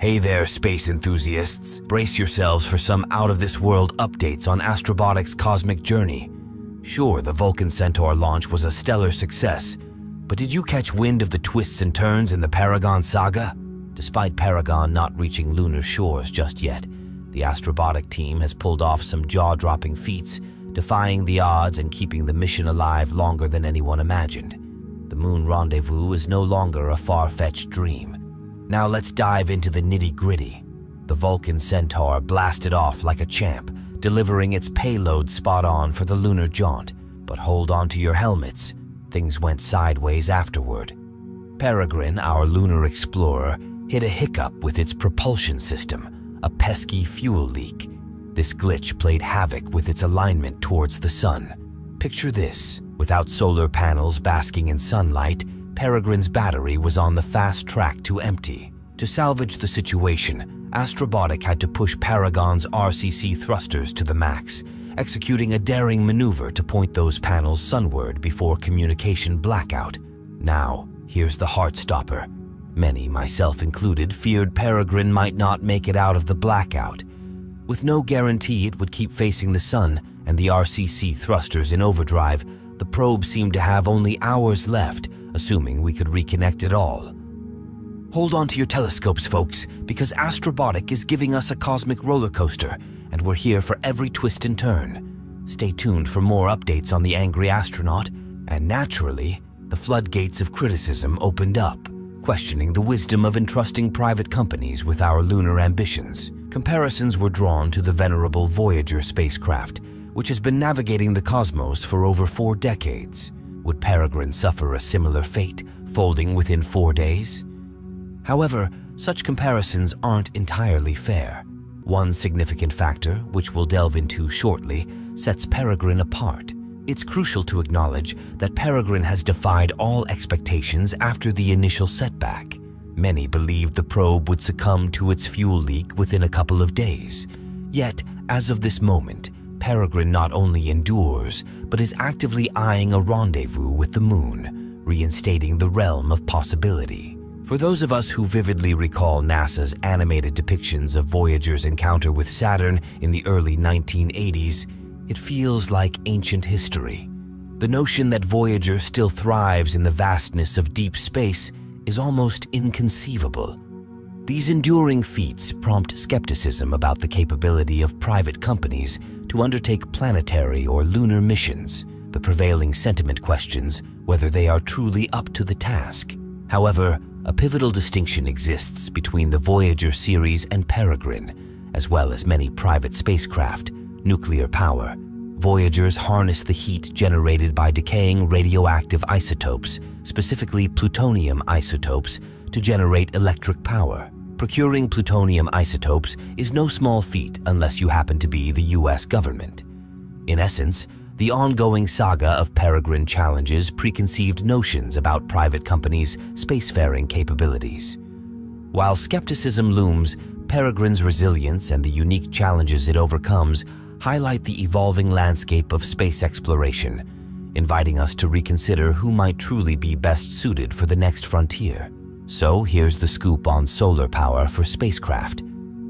Hey there, space enthusiasts. Brace yourselves for some out of this world updates on Astrobotic's cosmic journey. Sure, the Vulcan Centaur launch was a stellar success, but did you catch wind of the twists and turns in the Peregrine saga? Despite Peregrine not reaching lunar shores just yet, the Astrobotic team has pulled off some jaw dropping feats, defying the odds and keeping the mission alive longer than anyone imagined. The moon rendezvous is no longer a far fetched dream. Now let's dive into the nitty gritty. The Vulcan Centaur blasted off like a champ, delivering its payload spot on for the lunar jaunt. But hold on to your helmets, things went sideways afterward. Peregrine, our lunar explorer, hit a hiccup with its propulsion system, a pesky fuel leak. This glitch played havoc with its alignment towards the sun. Picture this without solar panels basking in sunlight, Peregrine's battery was on the fast track to empty. To salvage the situation, Astrobotic had to push Peregrine's RCS thrusters to the max, executing a daring maneuver to point those panels sunward before communication blackout. Now, here's the heart stopper. Many, myself included, feared Peregrine might not make it out of the blackout. With no guarantee it would keep facing the sun and the RCS thrusters in overdrive, the probe seemed to have only hours left assuming we could reconnect at all. Hold on to your telescopes, folks, because Astrobotic is giving us a cosmic roller coaster, and we're here for every twist and turn. Stay tuned for more updates on the angry astronaut, and naturally, the floodgates of criticism opened up, questioning the wisdom of entrusting private companies with our lunar ambitions. Comparisons were drawn to the venerable Voyager spacecraft, which has been navigating the cosmos for over four decades. Would Peregrine suffer a similar fate, folding within four days? However, such comparisons aren't entirely fair. One significant factor, which we'll delve into shortly, sets Peregrine apart. It's crucial to acknowledge that Peregrine has defied all expectations after the initial setback. Many believed the probe would succumb to its fuel leak within a couple of days. Yet, as of this moment, Peregrine not only endures, but is actively eyeing a rendezvous with the moon, reinstating the realm of possibility. For those of us who vividly recall NASA's animated depictions of Voyager's encounter with Saturn in the early 1980s, it feels like ancient history. The notion that Voyager still thrives in the vastness of deep space is almost inconceivable. These enduring feats prompt skepticism about the capability of private companies to undertake planetary or lunar missions. The prevailing sentiment questions whether they are truly up to the task. However, a pivotal distinction exists between the Voyager series and Peregrine, as well as many private spacecraft, nuclear power. Voyagers harness the heat generated by decaying radioactive isotopes, specifically plutonium isotopes, to generate electric power. Procuring plutonium isotopes is no small feat unless you happen to be the US government. In essence, the ongoing saga of Peregrine challenges preconceived notions about private companies' spacefaring capabilities. While skepticism looms, Peregrine's resilience and the unique challenges it overcomes highlight the evolving landscape of space exploration, inviting us to reconsider who might truly be best suited for the next frontier. So here's the scoop on solar power for spacecraft.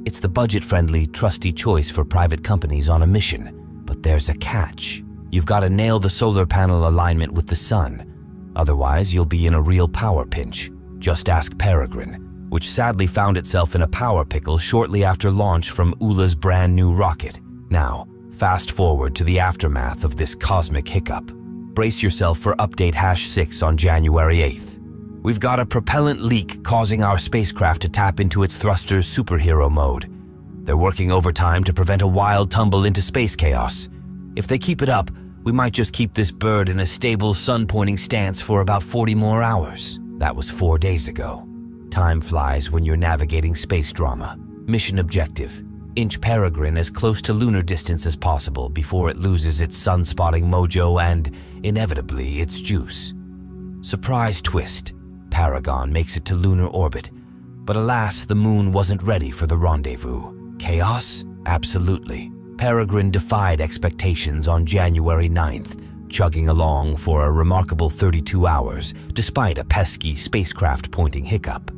It's the budget-friendly, trusty choice for private companies on a mission. But there's a catch. You've got to nail the solar panel alignment with the sun. Otherwise, you'll be in a real power pinch. Just ask Peregrine, which sadly found itself in a power pickle shortly after launch from ULA's brand new rocket. Now, fast forward to the aftermath of this cosmic hiccup. Brace yourself for update hash 6 on January 8th. We've got a propellant leak causing our spacecraft to tap into its thruster's superhero mode. They're working overtime to prevent a wild tumble into space chaos. If they keep it up, we might just keep this bird in a stable sun-pointing stance for about 40 more hours. That was four days ago. Time flies when you're navigating space drama. Mission objective. Inch Peregrine as close to lunar distance as possible before it loses its sun-spotting mojo and, inevitably, its juice. Surprise twist. Peregrine makes it to lunar orbit, but alas, the moon wasn't ready for the rendezvous. Chaos? Absolutely. Peregrine defied expectations on January 9th, chugging along for a remarkable 32 hours despite a pesky spacecraft pointing hiccup.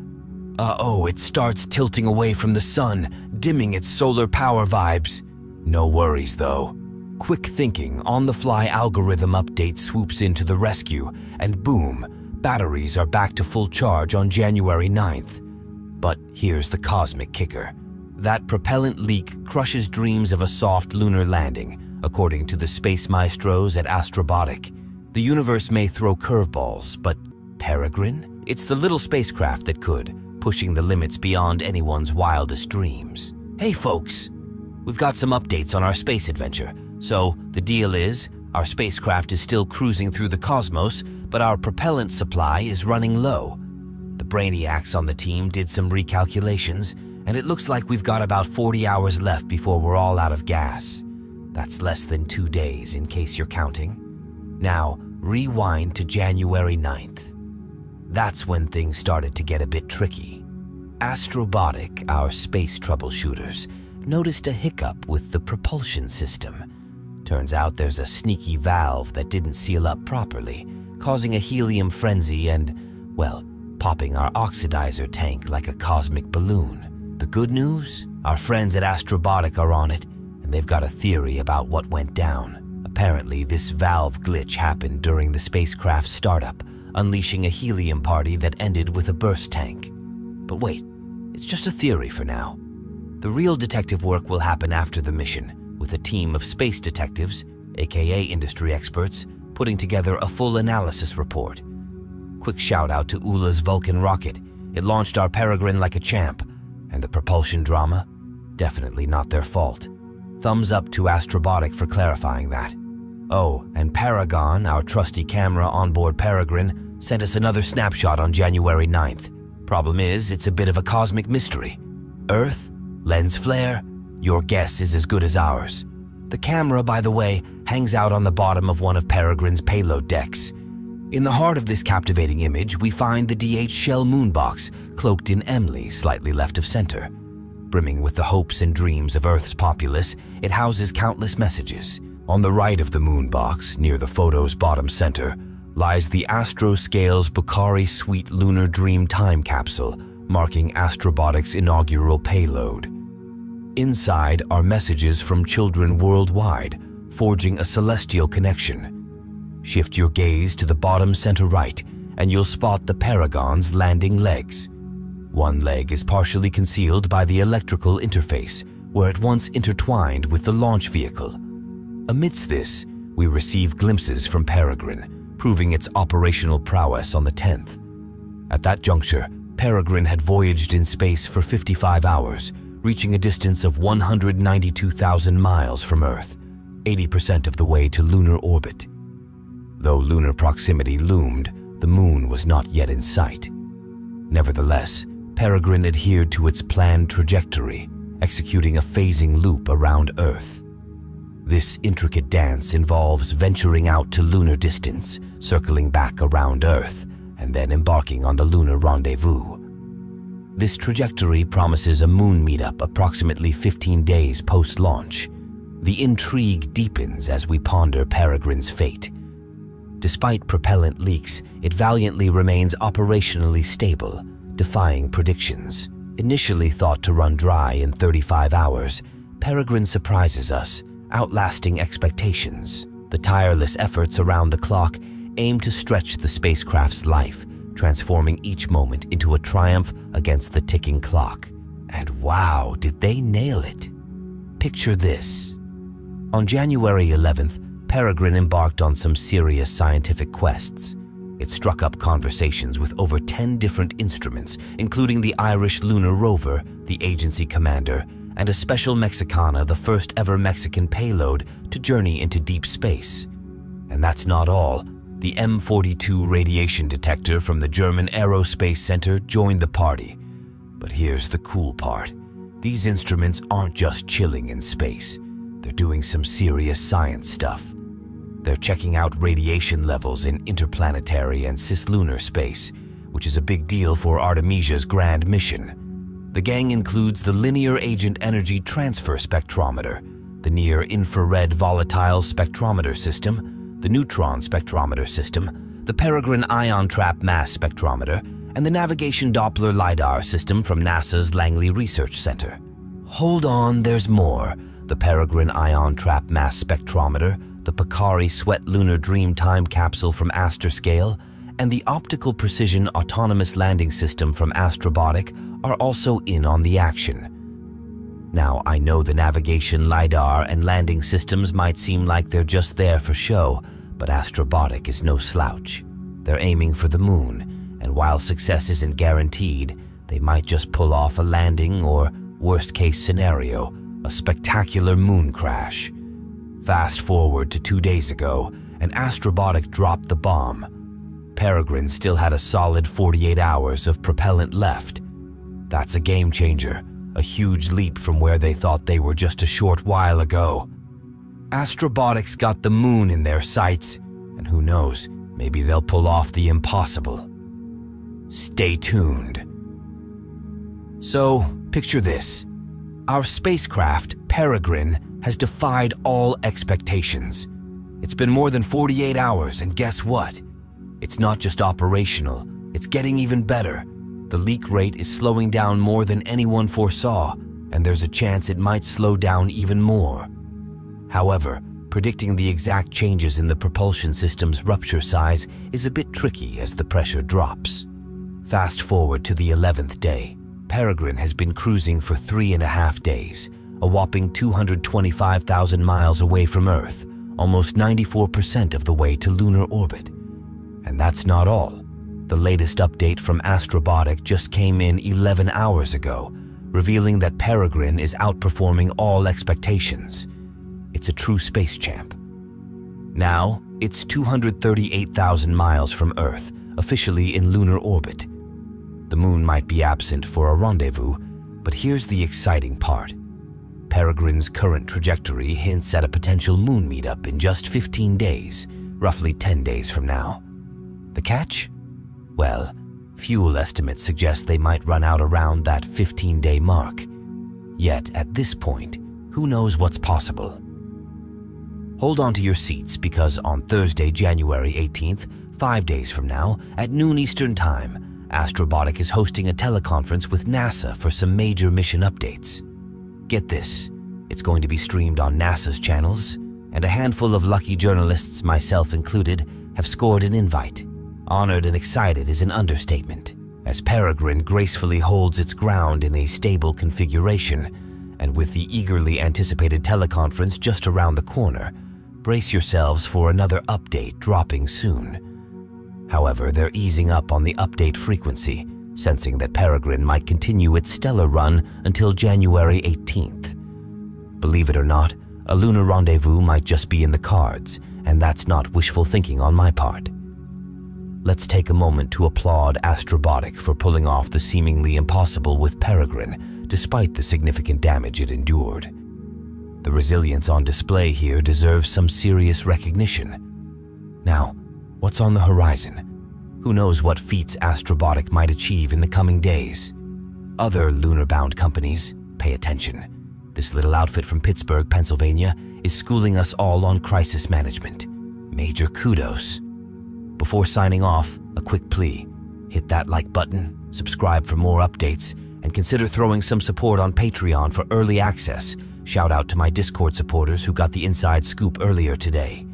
Uh oh, it starts tilting away from the sun, dimming its solar power vibes. No worries though. Quick thinking, on the fly algorithm update swoops in to the rescue, and boom, batteries are back to full charge on January 9th. But here's the cosmic kicker that propellant leak crushes dreams of a soft lunar landing, according to the space maestros at Astrobotic. The universe may throw curveballs, but Peregrine? It's the little spacecraft that could, pushing the limits beyond anyone's wildest dreams. Hey folks, we've got some updates on our space adventure. So, the deal is, our spacecraft is still cruising through the cosmos, but our propellant supply is running low. The brainiacs on the team did some recalculations, and it looks like we've got about 40 hours left before we're all out of gas. That's less than two days, in case you're counting. Now, rewind to January 9th. That's when things started to get a bit tricky. Astrobotic, our space troubleshooters, noticed a hiccup with the propulsion system. Turns out there's a sneaky valve that didn't seal up properly, causing a helium frenzy and, well, popping our oxidizer tank like a cosmic balloon. The good news? Our friends at Astrobotic are on it, and they've got a theory about what went down. Apparently, this valve glitch happened during the spacecraft's startup, unleashing a helium party that ended with a burst tank. But wait, it's just a theory for now. The real detective work will happen after the mission, with a team of space detectives, aka industry experts, putting together a full analysis report. Quick shout out to ULA's Vulcan rocket. It launched our Peregrine like a champ. And the propulsion drama? Definitely not their fault. Thumbs up to Astrobotic for clarifying that. Oh, and Paragon, our trusty camera on board Peregrine, sent us another snapshot on January 9th. Problem is, it's a bit of a cosmic mystery. Earth? Lens flare? Your guess is as good as ours. The camera, by the way, hangs out on the bottom of one of Peregrine's payload decks. In the heart of this captivating image, we find the DHL moonbox, cloaked in MLI, slightly left of center. Brimming with the hopes and dreams of Earth's populace, it houses countless messages. On the right of the moonbox, near the photo's bottom center, lies the Astroscale's Pocari Sweat Lunar Dream Time Capsule, marking Astrobotic's inaugural payload. Inside are messages from children worldwide, forging a celestial connection. Shift your gaze to the bottom center right, and you'll spot the Peregrine's landing legs. One leg is partially concealed by the electrical interface, where it once intertwined with the launch vehicle. Amidst this, we receive glimpses from Peregrine, proving its operational prowess on the 10th. At that juncture, Peregrine had voyaged in space for 55 hours, reaching a distance of 192,000 miles from Earth, 80% of the way to lunar orbit. Though lunar proximity loomed, the moon was not yet in sight. Nevertheless, Peregrine adhered to its planned trajectory, executing a phasing loop around Earth. This intricate dance involves venturing out to lunar distance, circling back around Earth, and then embarking on the lunar rendezvous. This trajectory promises a moon meetup approximately 15 days post-launch. The intrigue deepens as we ponder Peregrine's fate. Despite propellant leaks, it valiantly remains operationally stable, defying predictions. Initially thought to run dry in 35 hours, Peregrine surprises us, outlasting expectations. The tireless efforts around the clock aim to stretch the spacecraft's life, transforming each moment into a triumph against the ticking clock. And wow, did they nail it! Picture this. On January 11th, Peregrine embarked on some serious scientific quests. It struck up conversations with over 10 different instruments, including the Iris lunar rover, the agency commander, and a special Mexicana, the first ever Mexican payload to journey into deep space. And that's not all. The M42 radiation detector from the German Aerospace Center joined the party. But here's the cool part. These instruments aren't just chilling in space. They're doing some serious science stuff. They're checking out radiation levels in interplanetary and cislunar space, which is a big deal for Artemis's grand mission. The gang includes the Linear Agent Energy Transfer Spectrometer, the Near Infrared Volatile Spectrometer System, the neutron spectrometer system, the Peregrine ion trap mass spectrometer, and the Navigation Doppler LiDAR system from NASA's Langley Research Center. Hold on, there's more. The Peregrine Ion Trap Mass Spectrometer, the Pocari Sweat Lunar Dream Time Capsule from Astroscale, and the Optical Precision Autonomous Landing System from Astrobotic are also in on the action. Now, I know the navigation, LiDAR, and landing systems might seem like they're just there for show, but Astrobotic is no slouch. They're aiming for the moon, and while success isn't guaranteed, they might just pull off a landing or, worst case scenario, a spectacular moon crash. Fast forward to two days ago, and Astrobotic dropped the bomb. Peregrine still had a solid 48 hours of propellant left. That's a game changer a huge leap from where they thought they were just a short while ago. Astrobotics got the moon in their sights, and who knows, maybe they'll pull off the impossible. Stay tuned. So, picture this. Our spacecraft, Peregrine, has defied all expectations. It's been more than 48 hours, and guess what? It's not just operational, it's getting even better. The leak rate is slowing down more than anyone foresaw, and there's a chance it might slow down even more. However, predicting the exact changes in the propulsion system's rupture size is a bit tricky as the pressure drops. Fast forward to the 11th day. Peregrine has been cruising for three and a half days, a whopping 225,000 miles away from Earth, almost 94% of the way to lunar orbit. And that's not all. The latest update from Astrobotic just came in 11 hours ago, revealing that Peregrine is outperforming all expectations. It's a true space champ. Now, it's 238,000 miles from Earth, officially in lunar orbit. The moon might be absent for a rendezvous, but here's the exciting part. Peregrine's current trajectory hints at a potential moon meetup in just 15 days, roughly 10 days from now. The catch? Well, fuel estimates suggest they might run out around that 15 day mark. Yet, at this point, who knows what's possible? Hold on to your seats because on Thursday, January 18th, five days from now, at noon Eastern Time, Astrobotic is hosting a teleconference with NASA for some major mission updates. Get this, it's going to be streamed on NASA's channels, and a handful of lucky journalists, myself included, have scored an invite. Honored and excited is an understatement, as Peregrine gracefully holds its ground in a stable configuration, and with the eagerly anticipated teleconference just around the corner, brace yourselves for another update dropping soon. However, they're easing up on the update frequency, sensing that Peregrine might continue its stellar run until January 18th. Believe it or not, a lunar rendezvous might just be in the cards, and that's not wishful thinking on my part. Let's take a moment to applaud Astrobotic for pulling off the seemingly impossible with Peregrine, despite the significant damage it endured. The resilience on display here deserves some serious recognition. Now, what's on the horizon? Who knows what feats Astrobotic might achieve in the coming days? Other lunar-bound companies, pay attention. This little outfit from Pittsburgh, Pennsylvania, is schooling us all on crisis management. Major kudos. Before signing off, a quick plea. Hit that like button, subscribe for more updates, and consider throwing some support on Patreon for early access. Shout out to my Discord supporters who got the inside scoop earlier today.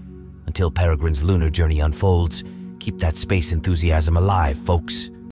Until Peregrine's lunar journey unfolds, keep that space enthusiasm alive, folks.